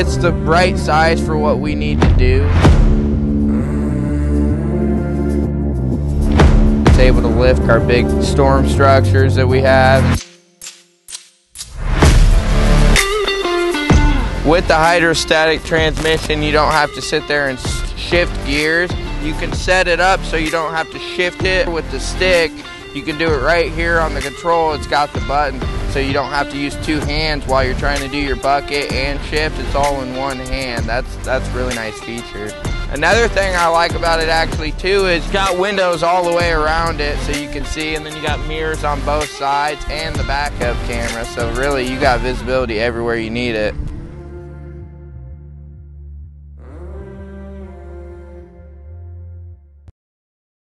it's the right size for what we need to do. It's able to lift our big storm structures that we have. With the hydrostatic transmission, you don't have to sit there and shift gears. You can set it up so you don't have to shift it with the stick. You can do it right here on the control. It's got the button, so you don't have to use two hands while you're trying to do your bucket and shift. It's all in one hand. That's that's really nice feature. Another thing I like about it actually too is got windows all the way around it so you can see and then you got mirrors on both sides and the backup camera. So really you got visibility everywhere you need it.